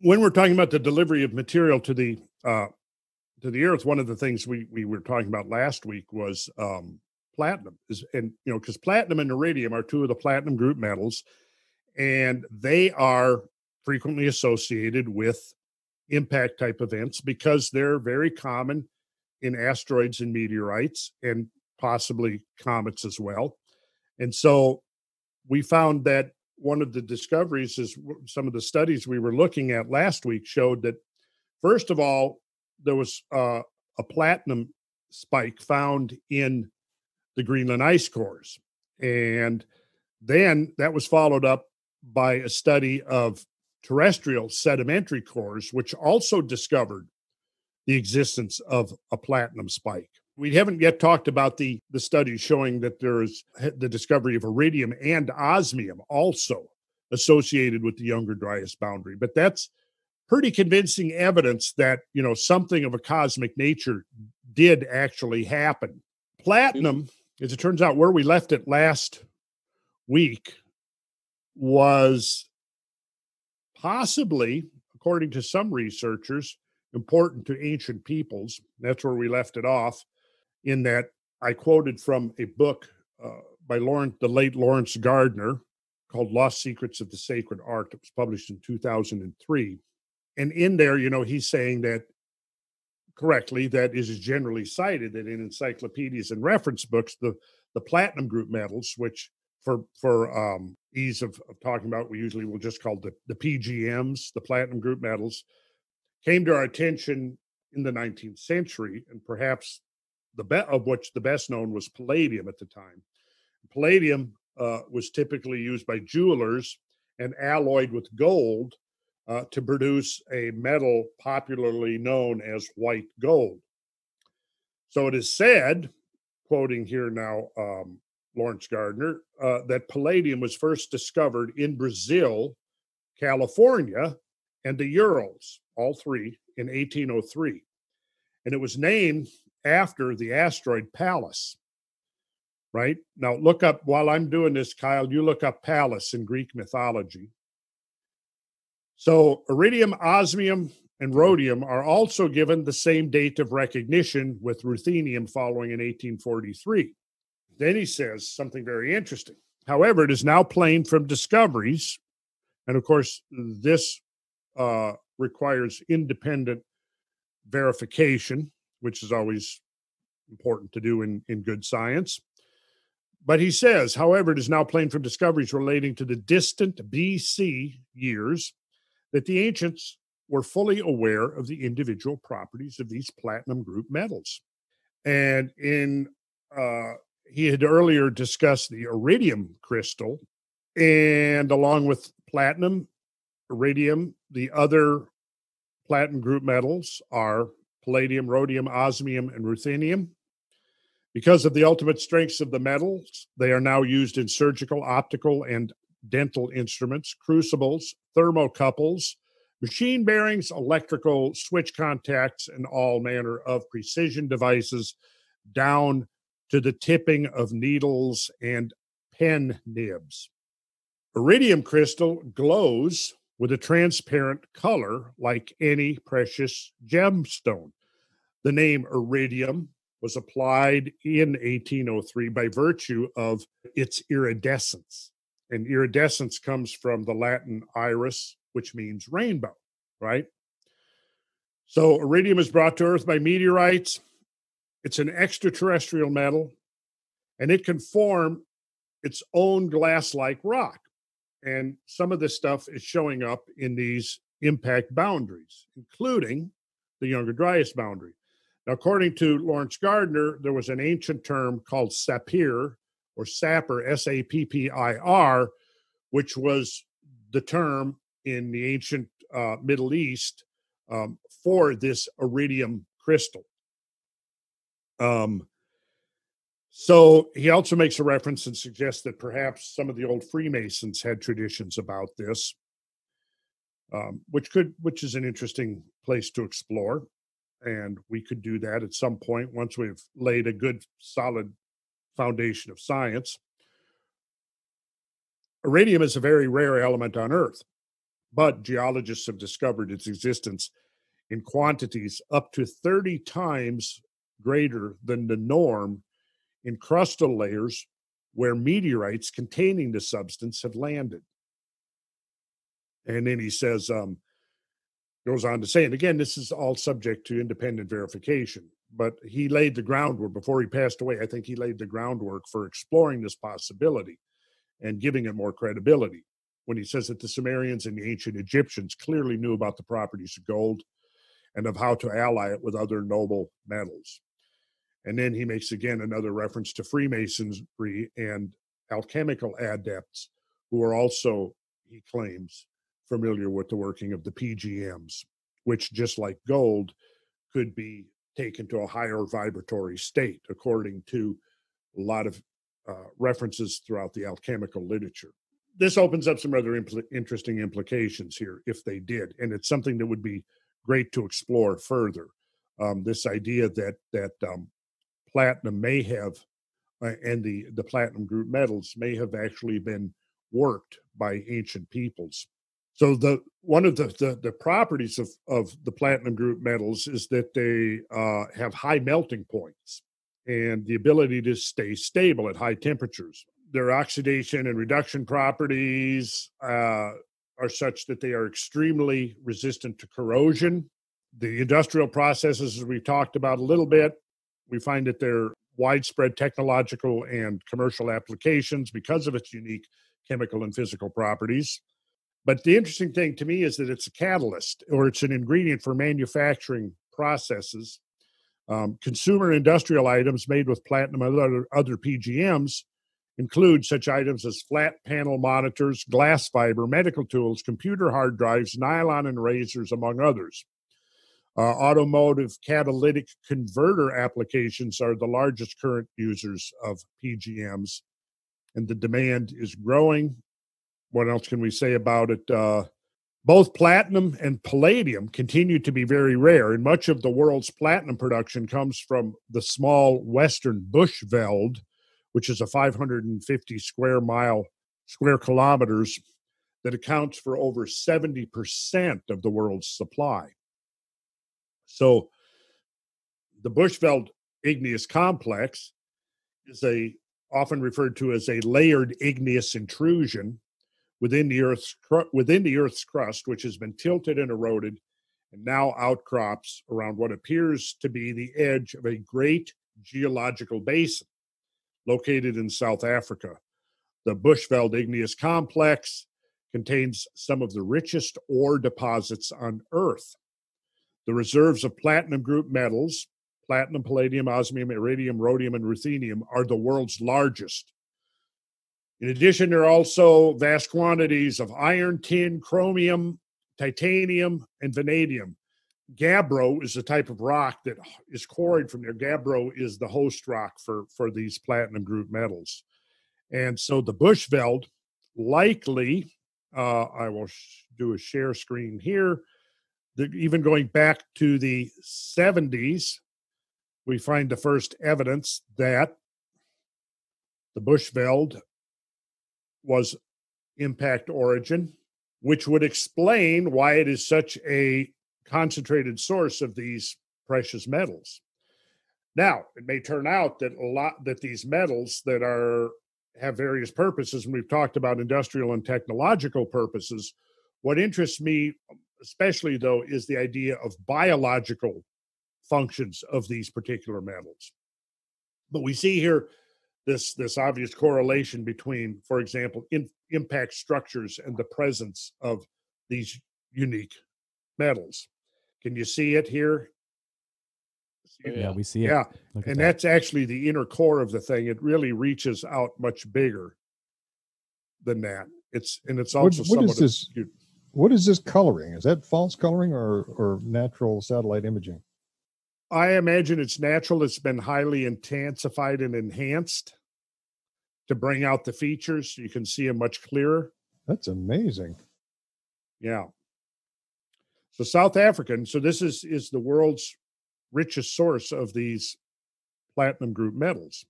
when we're talking about the delivery of material to the uh, to the earth, one of the things we we were talking about last week was um, platinum. Is and you know because platinum and iridium are two of the platinum group metals, and they are frequently associated with impact type events because they're very common in asteroids and meteorites and possibly comets as well. And so we found that one of the discoveries is some of the studies we were looking at last week showed that first of all there was uh, a platinum spike found in the greenland ice cores. And then that was followed up by a study of terrestrial sedimentary cores which also discovered the existence of a platinum spike we haven't yet talked about the the studies showing that there's eh, the discovery of iridium and osmium also associated with the younger dryas boundary but that's pretty convincing evidence that you know something of a cosmic nature did actually happen. Platinum as it turns out where we left it last week was possibly according to some researchers important to ancient peoples. That's where we left it off in that I quoted from a book uh, by Laurence, the late Laurence Gardner called Lost Secrets of the Sacred Ark that was published in 2003. And in there, you know, he's saying that correctly, that is generally cited that in encyclopedias and reference books, the, the platinum group metals, which for for um, ease of, of talking about, we usually will just call the, the PGMs, the platinum group metals, came to our attention in the 19th century and perhaps the be- of which the best known was palladium at the time. Palladium uh, was typically used by jewelers and alloyed with gold uh, to produce a metal popularly known as white gold. So it is said, quoting here now um, Laurence Gardner, uh, that palladium was first discovered in Brazil, California, and the Urals, all three, in 1803. And it was named after the asteroid Pallas. Right now, look up while I'm doing this, Kyle. You look up Pallas in Greek mythology. So, iridium, osmium, and rhodium are also given the same date of recognition, with ruthenium following in 1843. Then he says something very interesting. However, it is now plain from discoveries, and of course, this uh, requires independent verification which is always important to do in, in good science. But he says, however, it is now plain from discoveries relating to the distant BC years that the ancients were fully aware of the individual properties of these platinum group metals. And in uh, he had earlier discussed the iridium crystal, and along with platinum, iridium, the other platinum group metals are palladium, rhodium, osmium, and ruthenium. Because of the ultimate strengths of the metals, they are now used in surgical, optical, and dental instruments, crucibles, thermocouples, machine bearings, electrical switch contacts, and all manner of precision devices down to the tipping of needles and pen nibs. Iridium crystal glows with a transparent color like any precious gemstone. The name iridium was applied in 1803 by virtue of its iridescence. And iridescence comes from the Latin iris, which means rainbow, right? So iridium is brought to Earth by meteorites. It's an extraterrestrial metal, and it can form its own glass like rock. And some of this stuff is showing up in these impact boundaries, including the Younger Dryas boundary. Now, according to Laurence Gardner, there was an ancient term called sapir or sapper, S A P P I R, which was the term in the ancient uh, Middle East um, for this iridium crystal. Um, so he also makes a reference and suggests that perhaps some of the old Freemasons had traditions about this, um, which could, which is an interesting place to explore, and we could do that at some point once we've laid a good, solid foundation of science. Iridium is a very rare element on Earth. but geologists have discovered its existence in quantities up to 30 times greater than the norm in crustal layers where meteorites containing the substance have landed. And then he says, um, goes on to say, and again, this is all subject to independent verification, but he laid the groundwork before he passed away. I think he laid the groundwork for exploring this possibility and giving it more credibility when he says that the Sumerians and the ancient Egyptians clearly knew about the properties of gold and of how to ally it with other noble metals. And then he makes again another reference to Freemasonry and alchemical adepts who are also, he claims, familiar with the working of the PGMs, which, just like gold, could be taken to a higher vibratory state, according to a lot of uh, references throughout the alchemical literature. This opens up some other impl- interesting implications here, if they did, and it's something that would be great to explore further. Um, this idea that that um, platinum may have, uh, and the the platinum group metals may have actually been worked by ancient peoples. So the one of the, the, the properties of of the platinum group metals is that they uh, have high melting points and the ability to stay stable at high temperatures. Their oxidation and reduction properties uh, are such that they are extremely resistant to corrosion. The industrial processes, we talked about a little bit, we find that they're widespread technological and commercial applications because of its unique chemical and physical properties. But the interesting thing to me is that it's a catalyst or it's an ingredient for manufacturing processes. Um, consumer industrial items made with platinum and other, other PGMs include such items as flat panel monitors, glass fiber, medical tools, computer hard drives, nylon and razors, among others. Uh, automotive catalytic converter applications are the largest current users of PGMs, and the demand is growing. What else can we say about it? Uh, both platinum and palladium continue to be very rare, and much of the world's platinum production comes from the small western Bushveld, which is a 550 square mile, square kilometers, that accounts for over 70% of the world's supply. So the Bushveld igneous complex is a often referred to as a layered igneous intrusion within the earth's within the earth's crust which has been tilted and eroded and now outcrops around what appears to be the edge of a great geological basin located in South Africa. The Bushveld Igneous Complex contains some of the richest ore deposits on Earth. The reserves of platinum group metals, platinum, palladium, osmium, iridium, rhodium, and ruthenium, are the world's largest. In addition, there are also vast quantities of iron, tin, chromium, titanium, and vanadium. Gabbro is the type of rock that is quarried from there. Gabbro is the host rock for, for these platinum group metals. And so the Bushveld likely, uh, I will sh- do a share screen here, even going back to the 70s, we find the first evidence that the Bushveld was impact origin, which would explain why it is such a concentrated source of these precious metals. Now, it may turn out that a lot that these metals that are have various purposes, and we've talked about industrial and technological purposes. What interests me, especially though, is the idea of biological functions of these particular metals. But we see here this this obvious correlation between, for example, in, impact structures and the presence of these unique metals. Can you see it here? Oh, yeah, we see it. Yeah, and that. that's actually the inner core of the thing. It really reaches out much bigger than that. It's and it's also what, what is this? Acute. What is this coloring? Is that false coloring or or natural satellite imaging? I imagine it's natural. It's been highly intensified and enhanced to bring out the features. So You can see them much clearer. That's amazing. Yeah. So South African. So this is is the world's richest source of these platinum group metals.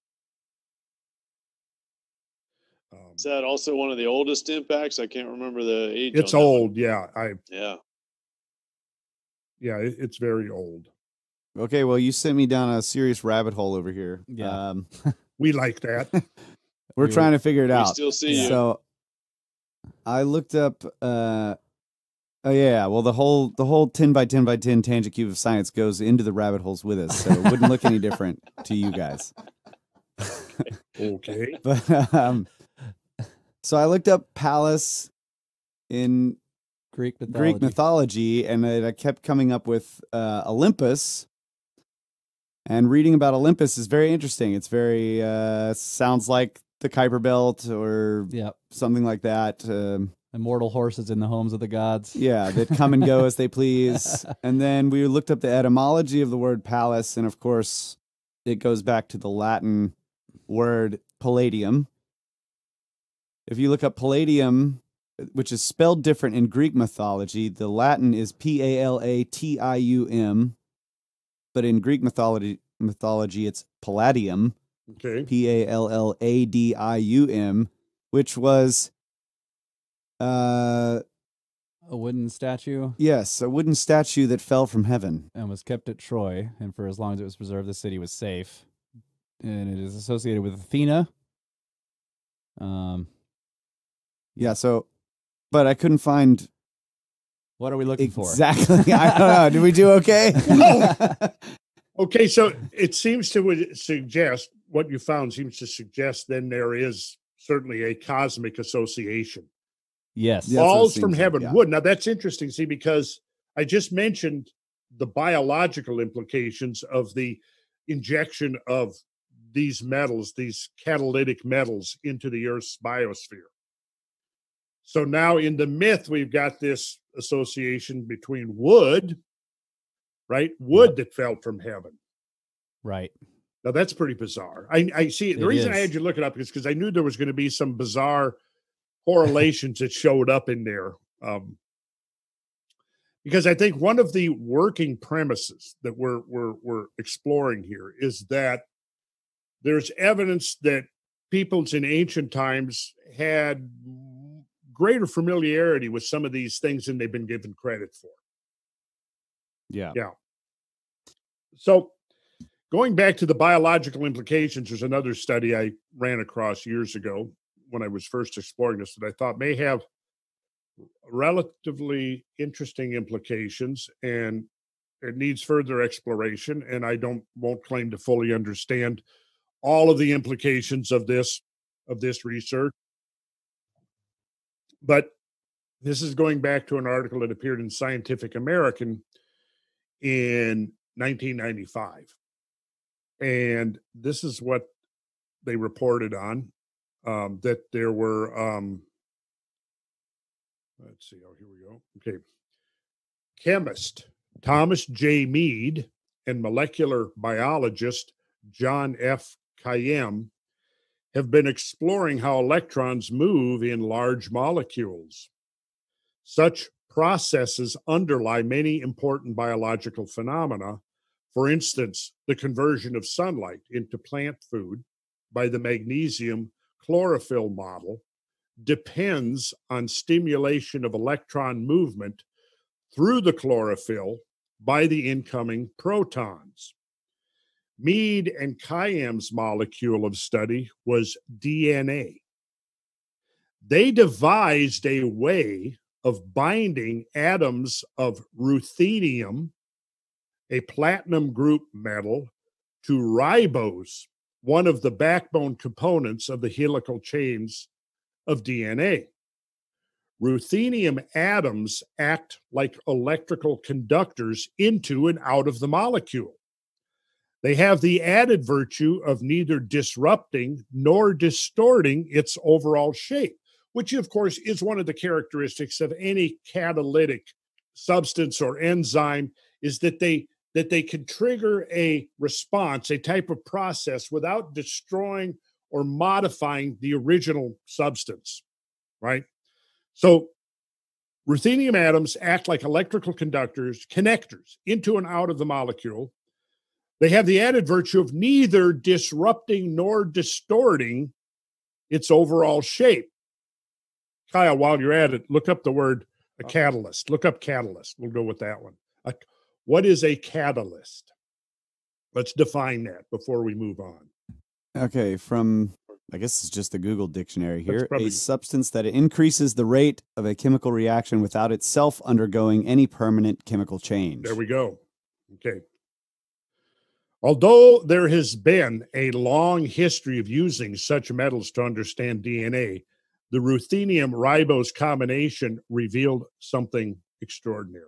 Um, Is that also one of the oldest impacts? I can't remember the age. It's on one. old. Yeah. I, Yeah. yeah, it, it's very old. Okay, well, you sent me down a serious rabbit hole over here. Yeah. Um, We like that. we're We trying to figure it We out. still see you. So I looked up uh oh yeah, well the whole the whole 10 by 10 by 10 tangent cube of science goes into the rabbit holes with us, so it wouldn't look any different to you guys. Okay. But um so I looked up Pallas in Greek mythology. Greek mythology, and I kept coming up with uh, Olympus. And reading about Olympus is very interesting. It's very uh, sounds like the Kuiper Belt or Yep. something like that. Um, Immortal horses in the homes of the gods. yeah, that come and go as they please. And then we looked up the etymology of the word palace, and of course, it goes back to the Latin word palladium. If you look up palladium, which is spelled different in Greek mythology, the Latin is P A L A T I U M, but in Greek mythology, mythology it's palladium. Okay. P A L L A D I U M, which was, uh, A wooden statue yes, a wooden statue that fell from heaven. and was kept at Troy, and for as long as it was preserved, the city was safe. And it is associated with Athena. Um, Yeah, so, but I couldn't find what are we looking for? exactly. I don't know. Did we do okay? Okay. So it seems to suggest what you found seems to suggest then there is certainly a cosmic association. Yes. Yeah. That's Falls from seems like, heaven yeah. would. Now that's interesting. See, because I just mentioned the biological implications of the injection of these metals, these catalytic metals into the Earth's biosphere. So now in the myth, we've got this association between wood, right? Wood that fell from heaven. Right. Now that's pretty bizarre. I, I see the It reason I had you look it up is because I knew there was going to be some bizarre correlations that showed up in there. Um, because I think one of the working premises that we're we're we're exploring here is that there's evidence that peoples in ancient times had greater familiarity with some of these things than they've been given credit for. yeah. Yeah. So, going back to the biological implications, there's another study I ran across years ago when I was first exploring this that I thought may have relatively interesting implications and it needs further exploration and I don't won't claim to fully understand all of the implications of this of this research but this is going back to an article that appeared in Scientific American in 1995. And this is what they reported on um, that there were, um, let's see, oh, here we go. Okay. Chemist Thomas J. Meade and molecular biologist Jon F. Kayyem have been exploring how electrons move in large molecules. Such processes underlie many important biological phenomena. For instance, the conversion of sunlight into plant food by the magnesium chlorophyll model depends on stimulation of electron movement through the chlorophyll by the incoming protons. Meade and Kayyem's molecule of study was DNA. They devised a way of binding atoms of ruthenium, a platinum group metal, to ribose, one of the backbone components of the helical chains of DNA. Ruthenium atoms act like electrical conductors into and out of the molecule. They have the added virtue of neither disrupting nor distorting its overall shape which of course is one of the characteristics of any catalytic substance or enzyme is that they that they can trigger a response a type of process without destroying or modifying the original substance right? So ruthenium atoms act like electrical conductors connectors into and out of the molecule they have the added virtue of neither disrupting nor distorting its overall shape Kyle, while you're at it, look up the word a catalyst. Look up catalyst. We'll go with that one. A, what is a catalyst? Let's define that before we move on. Okay, from I guess it's just the Google dictionary here. probably- A substance that increases the rate of a chemical reaction without itself undergoing any permanent chemical change. There we go. Okay. Although there has been a long history of using such metals to understand DNA, the ruthenium ribose combination revealed something extraordinary.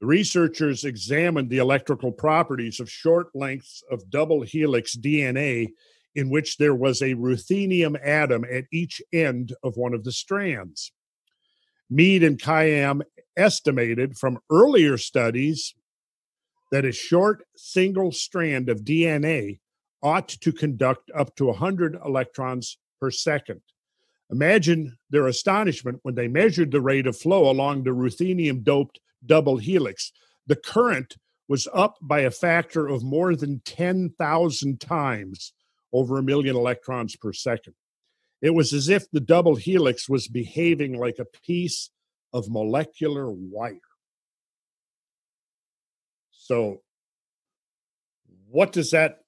The researchers examined the electrical properties of short lengths of double helix DNA in which there was a ruthenium atom at each end of one of the strands. Meade and Kayyem estimated from earlier studies that a short single strand of DNA ought to conduct up to 100 electrons per second. Imagine their astonishment when they measured the rate of flow along the ruthenium doped double helix. The current was up by a factor of more than 10,000 times over a million electrons per second. It was as if the double helix was behaving like a piece of molecular wire. So, what does that?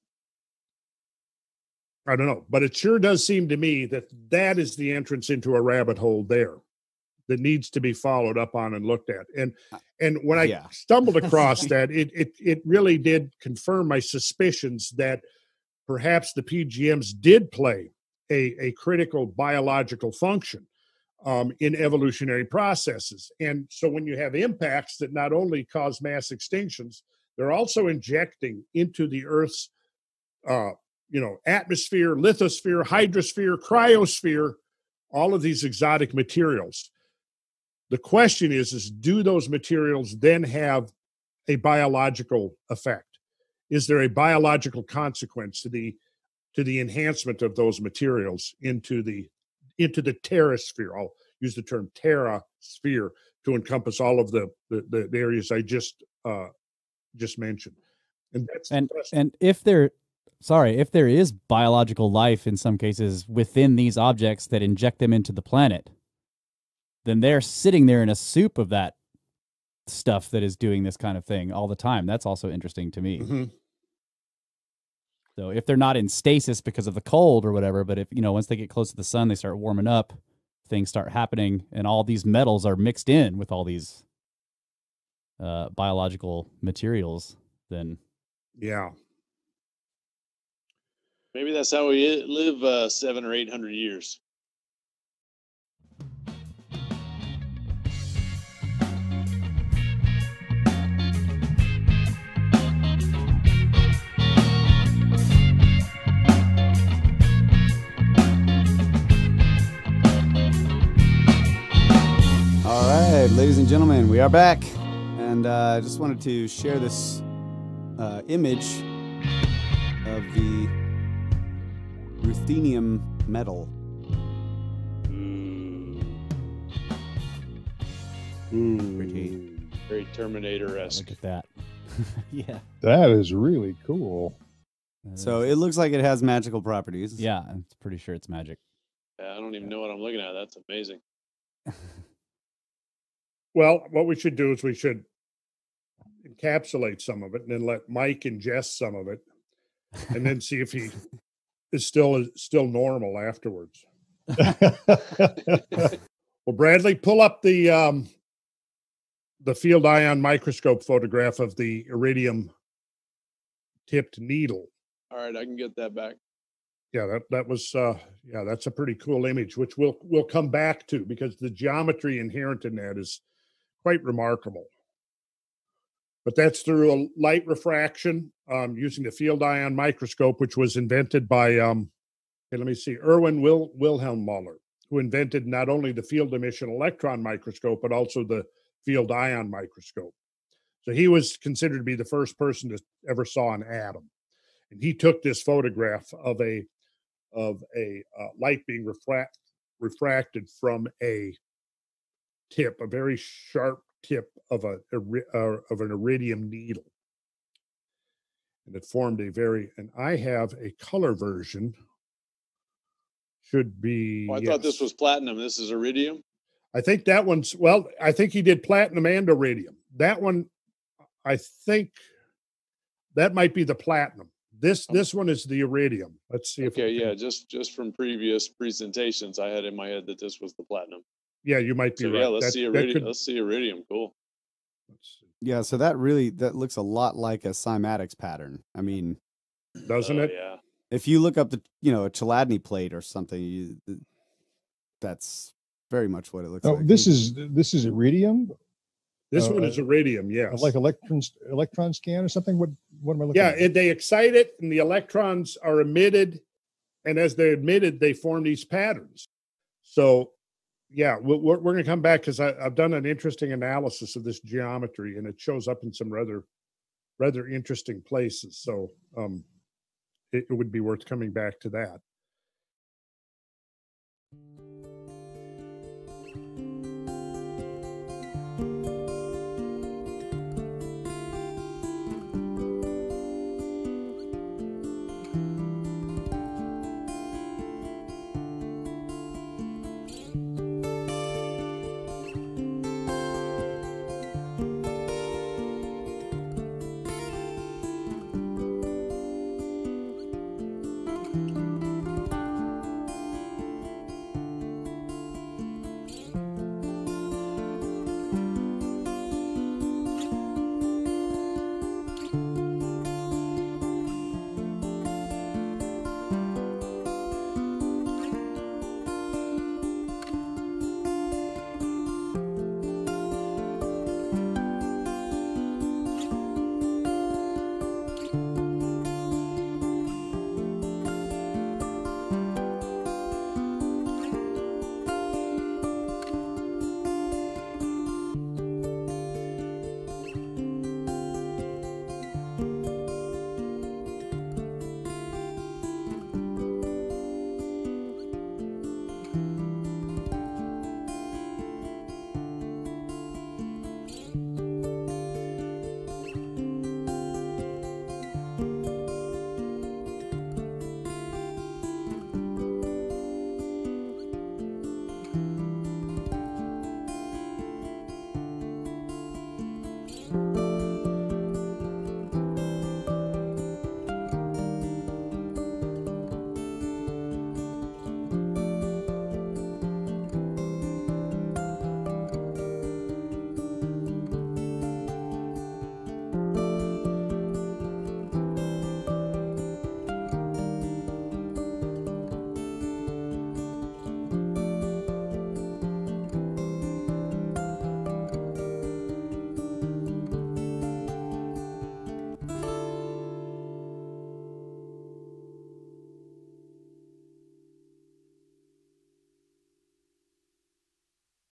I don't know, but it sure does seem to me that that is the entrance into a rabbit hole there that needs to be followed up on and looked at. And uh, and when I yeah. stumbled across that, it it it really did confirm my suspicions that perhaps the PGMs did play a, a critical biological function um, in evolutionary processes. And so when you have impacts that not only cause mass extinctions, they're also injecting into the Earth's, uh, you know, atmosphere, lithosphere, hydrosphere, cryosphere, all of these exotic materials. The question is, is do those materials then have a biological effect? Is there a biological consequence to the to the enhancement of those materials into the into the terra sphere. I'll use the term terra sphere to encompass all of the the, the areas I just uh, just mentioned. And that's and and if there sorry if there is biological life in some cases within these objects that inject them into the planet then they're sitting there in a soup of that stuff that is doing this kind of thing all the time that's also interesting to me Mhm. So if they're not in stasis because of the cold or whatever but if you know once they get close to the sun they start warming up things start happening and all these metals are mixed in with all these uh, biological materials then Yeah. Maybe that's how we live uh, seven or eight hundred years. Ladies and gentlemen, we are back, and uh, I just wanted to share this uh, image of the ruthenium metal. Pretty. Very Terminator esque. look at that yeah That is really cool. So it looks like it has magical properties. Yeah, I'm pretty sure it's magic. Yeah, I don't even know what I'm looking at. That's amazing. Well, what we should do is we should encapsulate some of it and then let Mike ingest some of it and then see if he is still still normal afterwards. Well, Bradley, pull up the um, the field ion microscope photograph of the iridium tipped needle. All right, I can get that back. Yeah, that that was uh, yeah, that's a pretty cool image, which we'll we'll come back to because the geometry inherent in that is quite remarkable. But that's through a light refraction um, using the field ion microscope, which was invented by um, okay, let me see, Erwin Wil- Wilhelm Muller, who invented not only the field emission electron microscope but also the field ion microscope. So he was considered to be the first person to ever saw an atom, and he took this photograph of a of a uh, light being refract refracted from a tip, a very sharp tip of a iri- uh, of an iridium needle, and it formed a very. And I have a color version should be. Oh, I thought this was platinum. This is iridium. I think that one's well. I think he did platinum and iridium. That one, I think, that might be the platinum. This this one is the iridium. Let's see if Okay, yeah, just just from previous presentations, I had in my head that this was the platinum. Yeah. You might be So right. yeah, let's That- see iridium. could- Let's see iridium. Cool. see. Yeah, so that really that looks a lot like a cymatics pattern. I mean, Doesn't Uh, it? Yeah. if you look up the you know a Chladni plate or something, you, that's very much what it looks Oh, like. this is this is iridium, This Uh, one is iridium. Yes. like electron electron scan or something. What what am I looking? yeah, at? they excite it, and the electrons are emitted, and as they're emitted, they form these patterns. So, yeah, we're, we're, going to come back because I've done an interesting analysis of this geometry, and it shows up in some rather rather interesting places. So, um, it, it would be worth coming back to that.